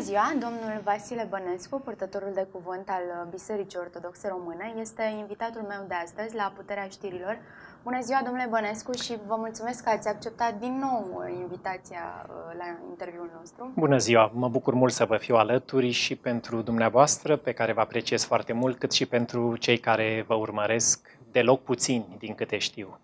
ziua! Domnul Vasile Bănescu, purtătorul de cuvânt al Bisericii Ortodoxe Române, este invitatul meu de astăzi la Puterea Știrilor. Bună ziua, domnule Bănescu, și vă mulțumesc că ați acceptat din nou invitația uh, la interviul nostru. Bună ziua! Mă bucur mult să vă fiu alături și pentru dumneavoastră, pe care vă apreciez foarte mult, cât și pentru cei care vă urmăresc deloc puțini, din câte știu.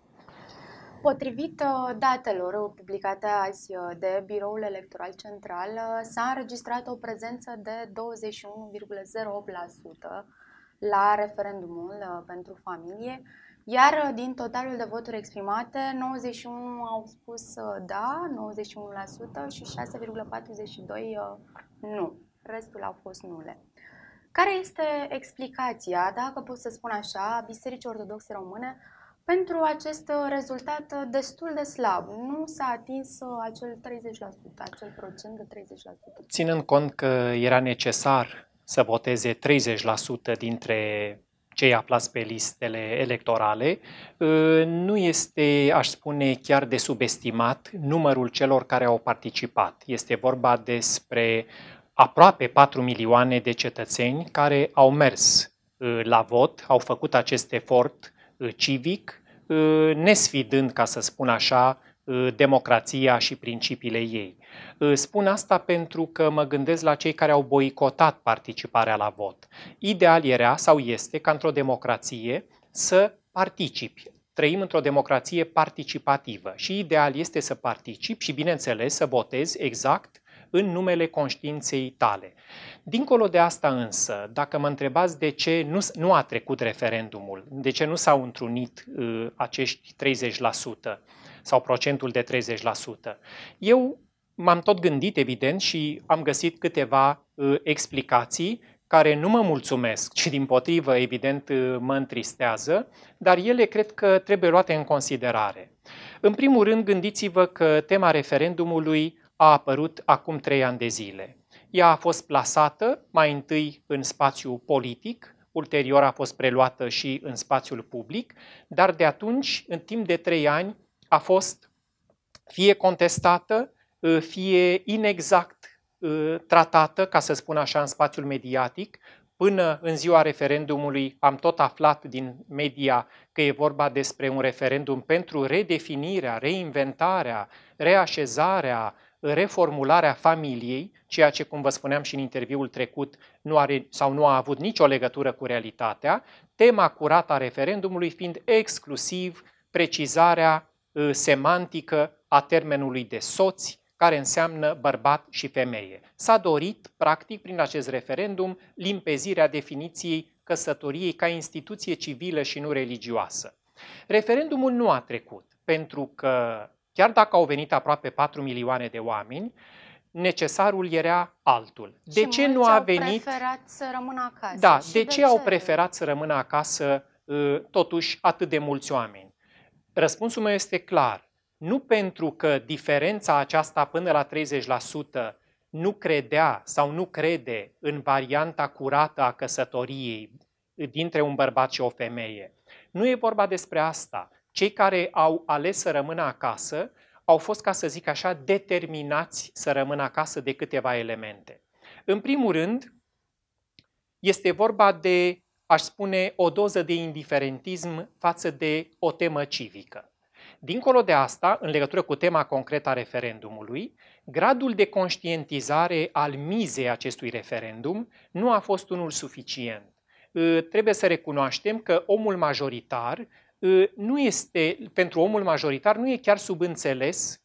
Potrivit uh, datelor publicate azi uh, de Biroul Electoral Central, uh, s-a înregistrat o prezență de 21,08% la referendumul pentru familie, iar din totalul de voturi exprimate, 91 au spus da, 91% și 6,42% nu. Restul au fost nule. Care este explicația, dacă pot să spun așa, Bisericii Ortodoxe Române pentru acest uh, rezultat uh, destul de slab. Nu s-a atins uh, acel 30%, acel procent de 30%. Ținând cont că era necesar să voteze 30% dintre cei aflați pe listele electorale, nu este, aș spune, chiar de subestimat numărul celor care au participat. Este vorba despre aproape 4 milioane de cetățeni care au mers la vot, au făcut acest efort civic, nesfidând, ca să spun așa, democrația și principiile ei. Spun asta pentru că mă gândesc la cei care au boicotat participarea la vot. Ideal era sau este ca într-o democrație să participi. Trăim într-o democrație participativă și ideal este să participi și, bineînțeles, să votezi exact în numele conștiinței tale. Dincolo de asta însă, dacă mă întrebați de ce nu, nu a trecut referendumul, de ce nu s-au întrunit uh, acești 30% sau procentul de 30%, eu m-am tot gândit, evident, și am găsit câteva uh, explicații care nu mă mulțumesc, ci din potrivă, evident, uh, mă întristează, dar ele cred că trebuie luate în considerare. În primul rând, gândiți-vă că tema referendumului a apărut acum trei ani de zile. Ea a fost plasată mai întâi în spațiu politic, ulterior a fost preluată și în spațiul public, dar de atunci, în timp de trei ani, a fost fie contestată, ă, fie inexact ă, tratată, ca să spun așa, în spațiul mediatic. Până în ziua referendumului am tot aflat din media că e vorba despre un referendum pentru redefinirea, reinventarea, reașezarea, reformularea familiei, ceea ce, cum vă spuneam și în interviul trecut, nu are sau nu a avut nicio legătură cu realitatea, tema curată a referendumului fiind exclusiv precizarea uh, semantică a termenului de soți, care înseamnă bărbat și femeie. S-a dorit, practic, prin acest referendum, limpezirea definiției căsătoriei ca instituție civilă și nu religioasă. Referendumul nu a trecut, pentru că Chiar dacă au venit aproape 4 milioane de oameni, necesarul era altul. De și ce nu a venit? au preferat să rămână acasă. Da, de, de ce, ce au preferat să rămână acasă ă, totuși atât de mulți oameni? Răspunsul meu este clar. Nu pentru că diferența aceasta până la 30% nu credea sau nu crede în varianta curată a căsătoriei dintre un bărbat și o femeie. Nu e vorba despre asta. Cei care au ales să rămână acasă au fost, ca să zic așa, determinați să rămână acasă de câteva elemente. În primul rând, este vorba de, aș spune, o doză de indiferentism față de o temă civică. Dincolo de asta, în legătură cu tema concretă a referendumului, gradul de conștientizare al mizei acestui referendum nu a fost unul suficient. Trebuie să recunoaștem că omul majoritar Ă, nu este, pentru omul majoritar, nu e chiar subînțeles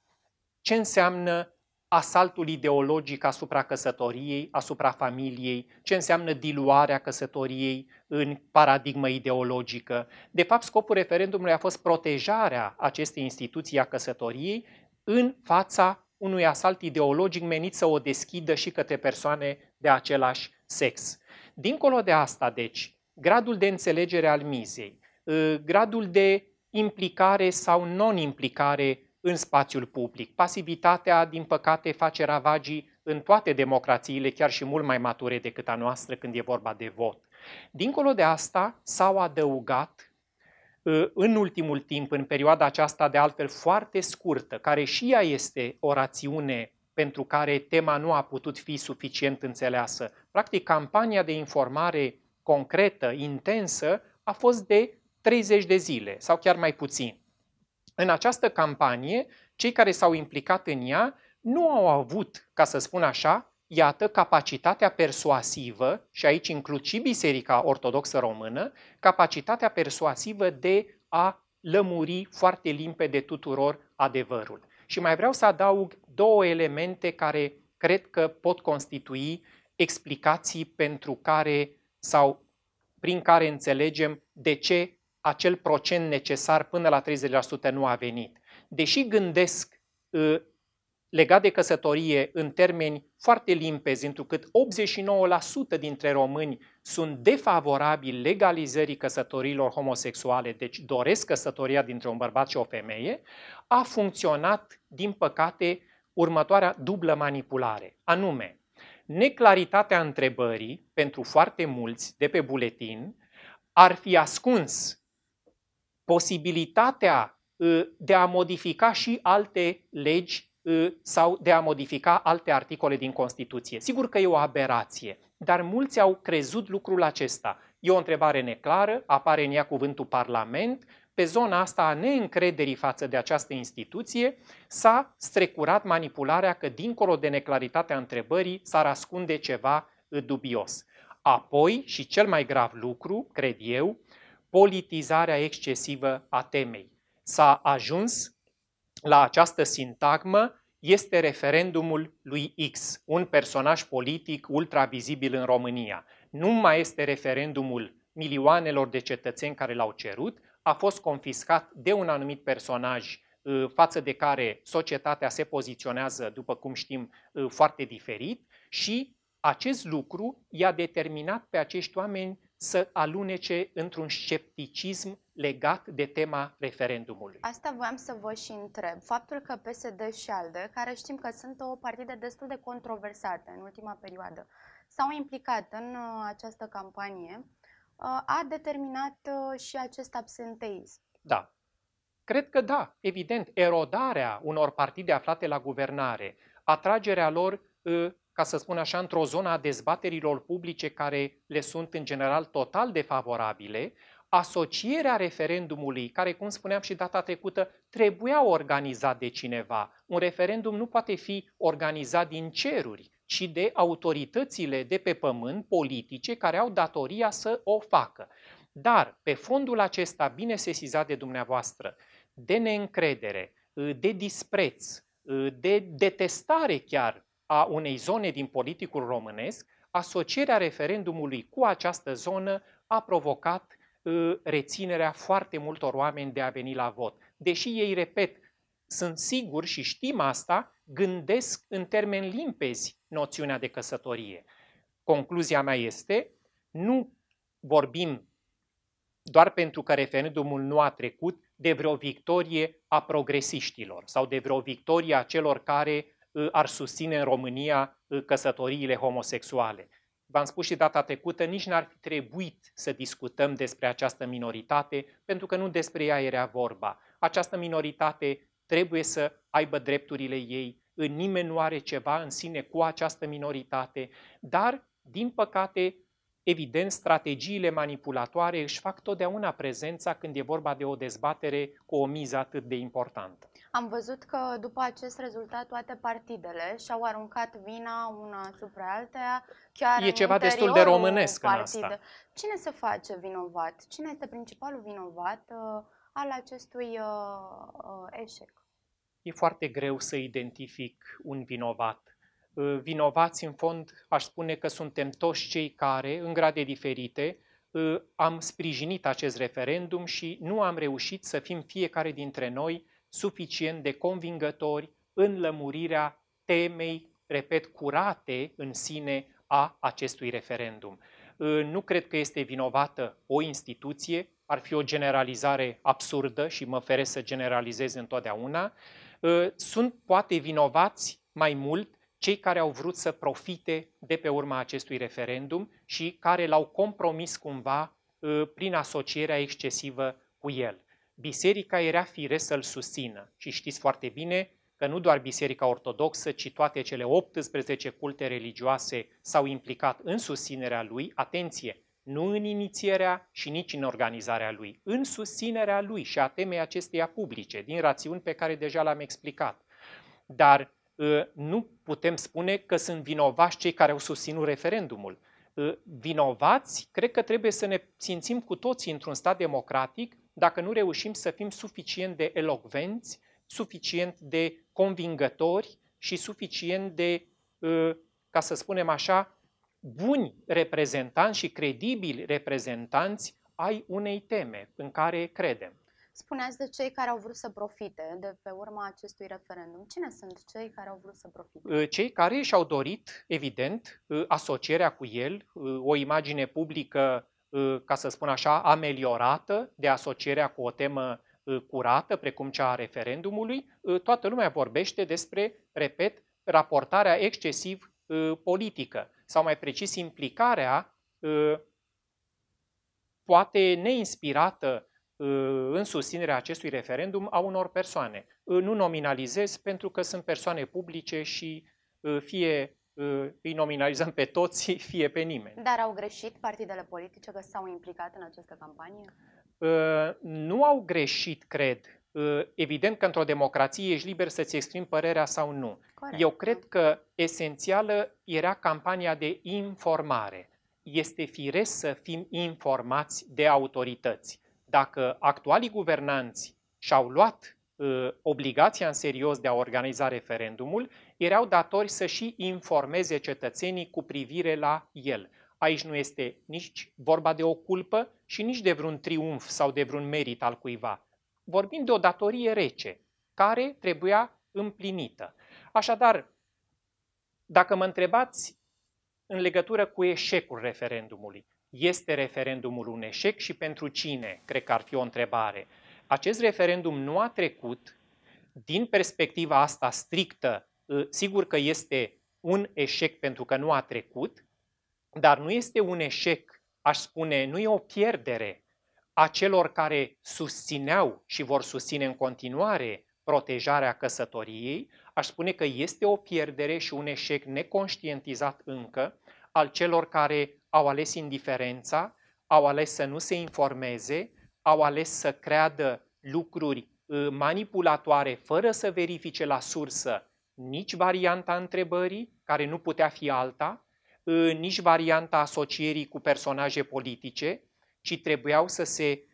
ce înseamnă asaltul ideologic asupra căsătoriei, asupra familiei, ce înseamnă diluarea căsătoriei în paradigmă ideologică. De fapt, scopul referendumului a fost protejarea acestei instituții a căsătoriei în fața unui asalt ideologic menit să o deschidă și către persoane de același sex. Dincolo de asta, deci, gradul de înțelegere al mizei, Ă, gradul de implicare sau non-implicare în spațiul public. Pasivitatea, din păcate, face ravagii în toate democrațiile, chiar și mult mai mature decât a noastră când e vorba de vot. Dincolo de asta, s-au adăugat ă, în ultimul timp, în perioada aceasta de altfel foarte scurtă, care și ea este o rațiune pentru care tema nu a putut fi suficient înțeleasă. Practic, campania de informare concretă, intensă, a fost de 30 de zile sau chiar mai puțin. În această campanie, cei care s-au implicat în ea nu au avut, ca să spun așa, iată, capacitatea persuasivă, și aici includ și Biserica Ortodoxă Română, capacitatea persuasivă de a lămuri foarte limpede tuturor adevărul. Și mai vreau să adaug două elemente care cred că pot constitui explicații pentru care sau prin care înțelegem de ce acel procent necesar până la 30% nu a venit. Deși gândesc uh, legat de căsătorie în termeni foarte limpezi, întrucât 89% dintre români sunt defavorabili legalizării căsătoriilor homosexuale, deci doresc căsătoria dintre un bărbat și o femeie, a funcționat, din păcate, următoarea dublă manipulare, anume neclaritatea întrebării pentru foarte mulți de pe buletin ar fi ascuns posibilitatea ă, de a modifica și alte legi ă, sau de a modifica alte articole din Constituție. Sigur că e o aberație, dar mulți au crezut lucrul acesta. E o întrebare neclară, apare în ea cuvântul Parlament, pe zona asta a neîncrederii față de această instituție s-a strecurat manipularea că dincolo de neclaritatea întrebării s-ar ascunde ceva dubios. Apoi, și cel mai grav lucru, cred eu, politizarea excesivă a temei. S-a ajuns la această sintagmă este referendumul lui X, un personaj politic ultra vizibil în România. Nu mai este referendumul milioanelor de cetățeni care l-au cerut, a fost confiscat de un anumit personaj uh, față de care societatea se poziționează, după cum știm, uh, foarte diferit și acest lucru i-a determinat pe acești oameni să alunece într-un scepticism legat de tema referendumului. Asta voiam să vă și întreb. Faptul că PSD și ALDE, care știm că sunt o partidă destul de controversată în ultima perioadă, s-au implicat în uh, această campanie, uh, a determinat uh, și acest absenteism. Da. Cred că da, evident, erodarea unor partide aflate la guvernare, atragerea lor ca să spun așa, într-o zonă a dezbaterilor publice care le sunt în general total defavorabile, asocierea referendumului, care, cum spuneam și data trecută, trebuia organizat de cineva. Un referendum nu poate fi organizat din ceruri, ci de autoritățile de pe pământ politice care au datoria să o facă. Dar, pe fondul acesta bine sesizat de dumneavoastră, de neîncredere, de dispreț, de detestare chiar a unei zone din politicul românesc, asocierea referendumului cu această zonă a provocat uh, reținerea foarte multor oameni de a veni la vot. Deși ei, repet, sunt siguri și știm asta, gândesc în termeni limpezi noțiunea de căsătorie. Concluzia mea este, nu vorbim doar pentru că referendumul nu a trecut de vreo victorie a progresiștilor sau de vreo victorie a celor care ar susține în România căsătoriile homosexuale. V-am spus și data trecută, nici n-ar fi trebuit să discutăm despre această minoritate, pentru că nu despre ea era vorba. Această minoritate trebuie să aibă drepturile ei, nimeni nu are ceva în sine cu această minoritate, dar, din păcate, Evident, strategiile manipulatoare își fac totdeauna prezența când e vorba de o dezbatere cu o miză atât de importantă. Am văzut că după acest rezultat toate partidele și-au aruncat vina una asupra alteia, chiar E ceva destul de românesc partide. în asta. Cine se face vinovat? Cine este principalul vinovat uh, al acestui uh, uh, eșec? E foarte greu să identific un vinovat Uh, vinovați, în fond, aș spune că suntem toți cei care, în grade diferite, uh, am sprijinit acest referendum și nu am reușit să fim fiecare dintre noi suficient de convingători în lămurirea temei, repet, curate în sine a acestui referendum. Uh, nu cred că este vinovată o instituție, ar fi o generalizare absurdă și mă feresc să generalizez întotdeauna. Sunt poate vinovați mai mult cei care au vrut să profite de pe urma acestui referendum și care l-au compromis cumva ă, prin asocierea excesivă cu el. Biserica era fire să-l susțină și știți foarte bine că nu doar Biserica Ortodoxă, ci toate cele 18 culte religioase s-au implicat în susținerea lui, atenție, nu în inițierea și nici în organizarea lui, în susținerea lui și a temei acesteia publice, din rațiuni pe care deja le-am explicat. Dar ă, nu putem spune că sunt vinovați cei care au susținut referendumul. Ă, vinovați, cred că trebuie să ne simțim cu toții într-un stat democratic dacă nu reușim să fim suficient de elocvenți, suficient de convingători și suficient de, ă, ca să spunem așa, buni reprezentanți și credibili reprezentanți ai unei teme în care credem. Spuneați de cei care au vrut să profite de pe urma acestui referendum. Cine sunt cei care au vrut să profite? Ă, cei care și-au dorit, evident, ă, asocierea cu el, o imagine publică, ca să spun așa, ameliorată de asocierea cu o temă curată, precum cea a referendumului, toată lumea vorbește despre, repet, raportarea excesiv politică, sau mai precis implicarea poate neinspirată în susținerea acestui referendum a unor persoane. Nu nominalizez pentru că sunt persoane publice și fie îi nominalizăm pe toți, fie pe nimeni. Dar au greșit partidele politice că s-au implicat în această campanie? Uh, nu au greșit, cred. Uh, evident că într-o democrație ești liber să-ți exprimi părerea sau nu. Corect. Eu cred că esențială era campania de informare. Este firesc să fim informați de autorități. Dacă actualii guvernanți și-au luat uh, obligația în serios de a organiza referendumul, erau datori să și informeze cetățenii cu privire la el. Aici nu este nici vorba de o culpă și nici de vreun triumf sau de vreun merit al cuiva. Vorbim de o datorie rece, care trebuia împlinită. Așadar, dacă mă întrebați în legătură cu eșecul referendumului, este referendumul un eșec și pentru cine? Cred că ar fi o întrebare. Acest referendum nu a trecut din perspectiva asta strictă, ă, sigur că este un eșec pentru că nu a trecut, dar nu este un eșec, aș spune, nu e o pierdere a celor care susțineau și vor susține în continuare protejarea căsătoriei, aș spune că este o pierdere și un eșec neconștientizat încă al celor care au ales indiferența, au ales să nu se informeze, au ales să creadă lucruri ă, manipulatoare fără să verifice la sursă nici varianta întrebării, care nu putea fi alta, nici varianta asocierii cu personaje politice, ci trebuiau să se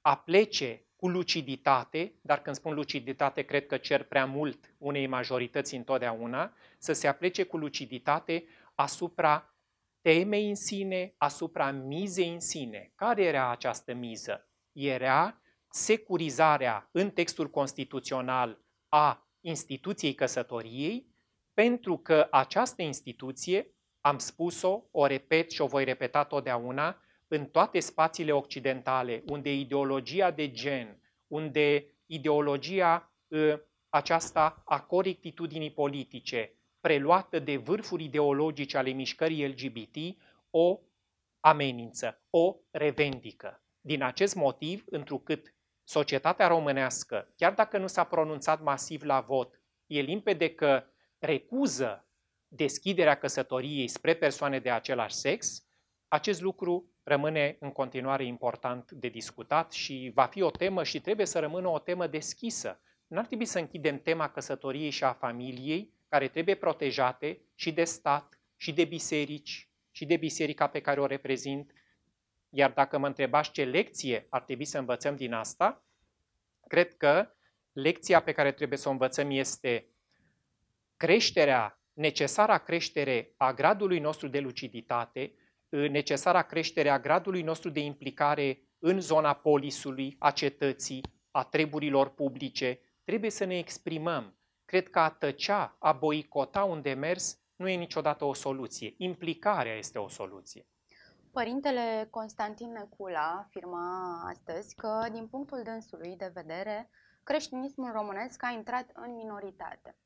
aplece cu luciditate, dar când spun luciditate cred că cer prea mult unei majorități întotdeauna, să se aplece cu luciditate asupra temei în sine, asupra mizei în sine. Care era această miză? Era securizarea în textul constituțional a instituției căsătoriei, pentru că această instituție am spus-o, o repet și o voi repeta totdeauna, în toate spațiile occidentale, unde ideologia de gen, unde ideologia ă, aceasta a corectitudinii politice, preluată de vârfuri ideologice ale mișcării LGBT, o amenință, o revendică. Din acest motiv, întrucât societatea românească, chiar dacă nu s-a pronunțat masiv la vot, e limpede că recuză deschiderea căsătoriei spre persoane de același sex, acest lucru rămâne în continuare important de discutat și va fi o temă și trebuie să rămână o temă deschisă. Nu ar trebui să închidem tema căsătoriei și a familiei, care trebuie protejate și de stat, și de biserici, și de biserica pe care o reprezint. Iar dacă mă întrebați ce lecție ar trebui să învățăm din asta, cred că lecția pe care trebuie să o învățăm este creșterea necesara creștere a gradului nostru de luciditate, necesara creștere a gradului nostru de implicare în zona polisului, a cetății, a treburilor publice, trebuie să ne exprimăm. Cred că a tăcea, a boicota un demers nu e niciodată o soluție. Implicarea este o soluție. Părintele Constantin Necula afirma astăzi că, din punctul dânsului de vedere, creștinismul românesc a intrat în minoritate.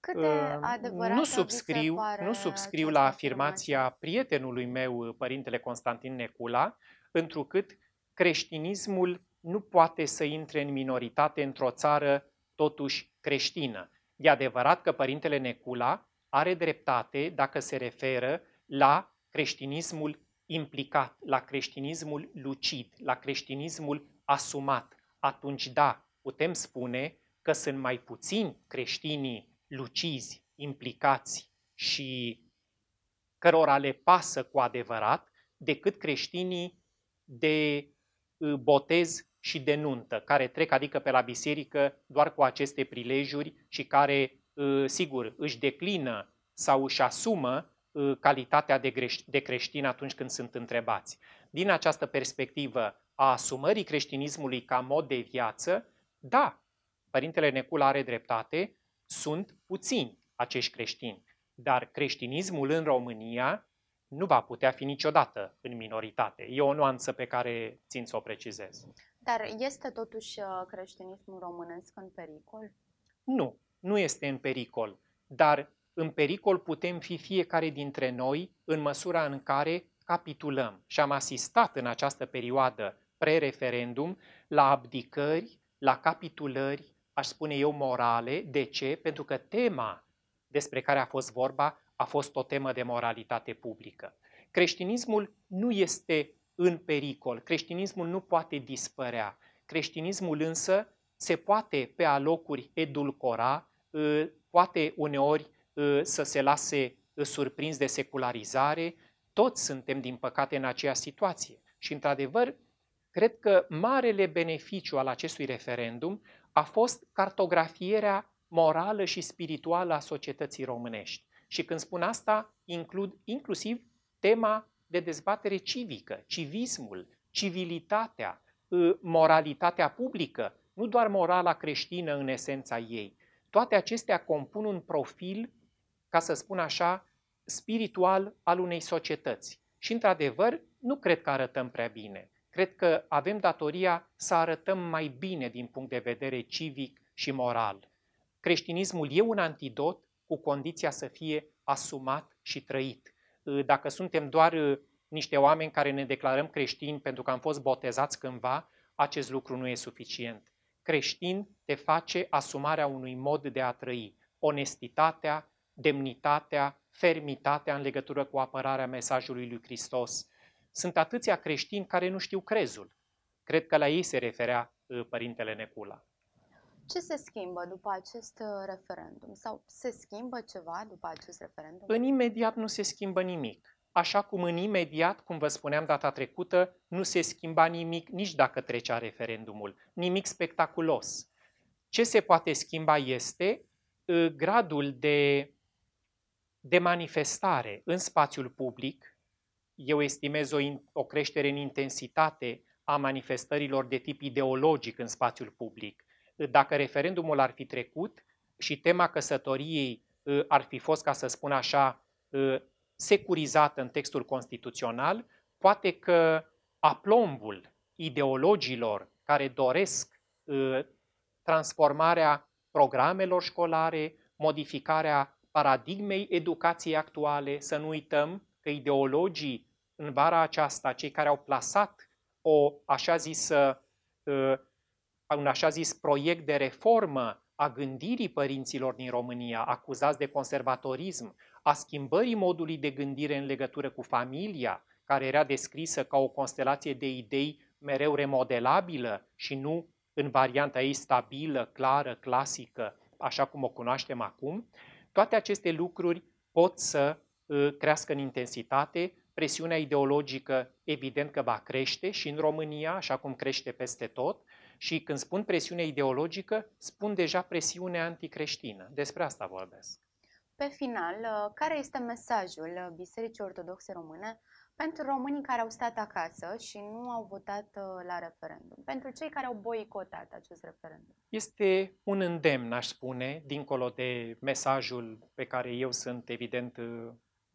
Cât de adevărat nu subscriu, nu subscriu la afirmația prietenului meu, părintele Constantin Necula, întrucât creștinismul nu poate să intre în minoritate într-o țară totuși creștină. E adevărat că Părintele Necula are dreptate dacă se referă la creștinismul implicat, la creștinismul lucid, la creștinismul asumat. Atunci, da, putem spune că sunt mai puțini creștinii lucizi, implicați și cărora le pasă cu adevărat decât creștinii de uh, botez și de nuntă, care trec adică pe la biserică doar cu aceste prilejuri și care, uh, sigur, își declină sau își asumă uh, calitatea de creștin atunci când sunt întrebați. Din această perspectivă a asumării creștinismului ca mod de viață, da, Părintele Necula are dreptate, sunt puțini acești creștini, dar creștinismul în România nu va putea fi niciodată în minoritate. E o nuanță pe care țin să o precizez. Dar este totuși uh, creștinismul românesc în pericol? Nu, nu este în pericol, dar în pericol putem fi fiecare dintre noi în măsura în care capitulăm. Și am asistat în această perioadă pre-referendum la abdicări, la capitulări, aș spune eu, morale. De ce? Pentru că tema despre care a fost vorba a fost o temă de moralitate publică. Creștinismul nu este în pericol, creștinismul nu poate dispărea. Creștinismul însă se poate pe alocuri edulcora, ă, poate uneori ă, să se lase ă, surprins de secularizare. Toți suntem, din păcate, în aceeași situație. Și, într-adevăr, cred că marele beneficiu al acestui referendum a fost cartografierea morală și spirituală a societății românești. Și când spun asta, includ inclusiv tema de dezbatere civică, civismul, civilitatea, ă, moralitatea publică, nu doar morala creștină în esența ei. Toate acestea compun un profil, ca să spun așa, spiritual al unei societăți. Și, într-adevăr, nu cred că arătăm prea bine. Cred că avem datoria să arătăm mai bine din punct de vedere civic și moral. Creștinismul e un antidot cu condiția să fie asumat și trăit. Ă, dacă suntem doar ă, niște oameni care ne declarăm creștini pentru că am fost botezați cândva, acest lucru nu e suficient. Creștin te face asumarea unui mod de a trăi, onestitatea, demnitatea, fermitatea în legătură cu apărarea mesajului lui Hristos. Sunt atâția creștini care nu știu crezul. Cred că la ei se referea ă, Părintele Necula. Ce se schimbă după acest uh, referendum? Sau se schimbă ceva după acest referendum? În imediat nu se schimbă nimic. Așa cum în imediat, cum vă spuneam data trecută, nu se schimba nimic nici dacă trecea referendumul. Nimic spectaculos. Ce se poate schimba este uh, gradul de, de manifestare în spațiul public. Eu estimez o, o creștere în intensitate a manifestărilor de tip ideologic în spațiul public dacă referendumul ar fi trecut și tema căsătoriei ă, ar fi fost, ca să spun așa, ă, securizată în textul constituțional, poate că aplombul ideologilor care doresc ă, transformarea programelor școlare, modificarea paradigmei educației actuale, să nu uităm că ideologii în vara aceasta, cei care au plasat o așa zisă un așa zis proiect de reformă a gândirii părinților din România, acuzați de conservatorism, a schimbării modului de gândire în legătură cu familia, care era descrisă ca o constelație de idei mereu remodelabilă și nu în varianta ei stabilă, clară, clasică, așa cum o cunoaștem acum, toate aceste lucruri pot să uh, crească în intensitate, presiunea ideologică evident că va crește și în România, așa cum crește peste tot, și când spun presiune ideologică, spun deja presiune anticreștină. Despre asta vorbesc. Pe final, uh, care este mesajul Bisericii Ortodoxe Române pentru românii care au stat acasă și nu au votat uh, la referendum, pentru cei care au boicotat acest referendum? Este un îndemn, aș spune, dincolo de mesajul pe care eu sunt, evident, uh,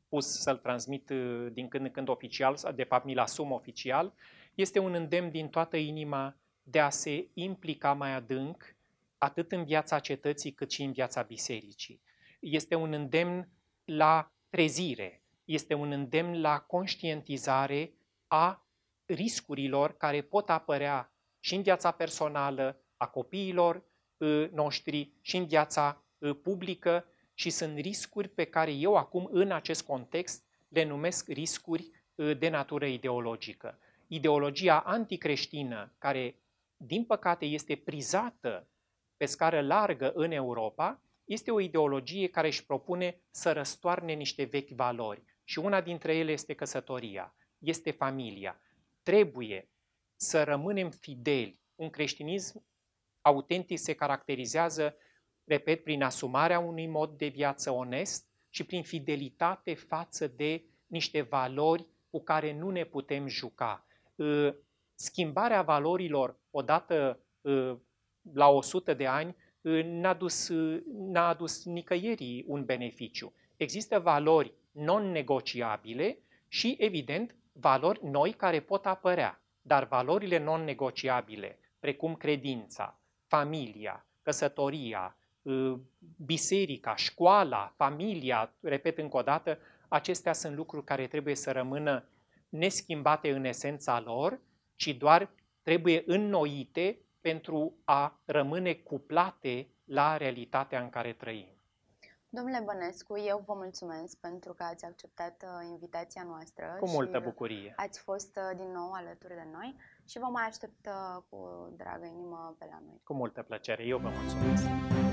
pus să-l transmit din când în când oficial, de fapt mi-l asum oficial, este un îndemn din toată inima de a se implica mai adânc atât în viața cetății cât și în viața bisericii. Este un îndemn la trezire, este un îndemn la conștientizare a riscurilor care pot apărea și în viața personală a copiilor, noștri și în viața publică și sunt riscuri pe care eu acum în acest context le numesc riscuri de natură ideologică. Ideologia anticreștină, care din păcate este prizată pe scară largă în Europa, este o ideologie care își propune să răstoarne niște vechi valori și una dintre ele este căsătoria, este familia. Trebuie să rămânem fideli. Un creștinism autentic se caracterizează, repet, prin asumarea unui mod de viață onest și prin fidelitate față de niște valori cu care nu ne putem juca. Ă, schimbarea valorilor odată ă, la 100 de ani ă, n-a, dus, n-a adus nicăieri un beneficiu. Există valori non-negociabile și, evident, valori noi care pot apărea. Dar valorile non-negociabile, precum credința, familia, căsătoria, biserica, școala, familia, repet încă o dată, acestea sunt lucruri care trebuie să rămână neschimbate în esența lor, ci doar trebuie înnoite pentru a rămâne cuplate la realitatea în care trăim. Domnule Bănescu, eu vă mulțumesc pentru că ați acceptat uh, invitația noastră. Cu multă bucurie. Ați fost uh, din nou alături de noi și vă mai aștept uh, cu dragă inimă pe la noi. Cu multă plăcere. Eu vă mulțumesc.